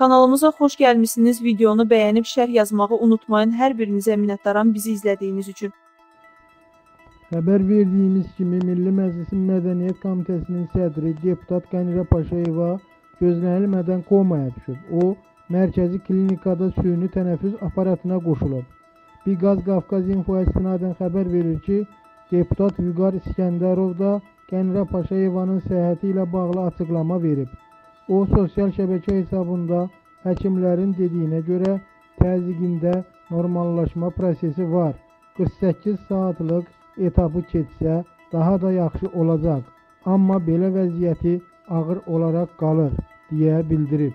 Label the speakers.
Speaker 1: Kanalımıza xoş gəlmisiniz. Videonu bəyənib şərh yazmağı unutmayın. Hər birinizə minnətdaram bizi izlədiyiniz üçün.
Speaker 2: Xəbər verdiyimiz kimi Milli Məclisin Mədəniyyət Komitəsinin sədri deputat Qənirə Paşayeva gözlənilmədən komaya düşüb. O, mərkəzi klinikada süni tənəffüs aparatına qoşulub. Biqaz Qafqaz İnfoya istinadən xəbər verir ki, deputat Vüqar İskəndərov da Qənirə Paşayevanın səhhəti ilə bağlı açıqlama verib. O, sosial şəbəkə hesabında həkimlərin dediyinə görə təzyiqində normallaşma prosesi var. 48 saatlıq etapı keçsə daha da yaxşı olacaq. Amma belə vəziyyəti ağır olaraq qalır, deyə bildirib.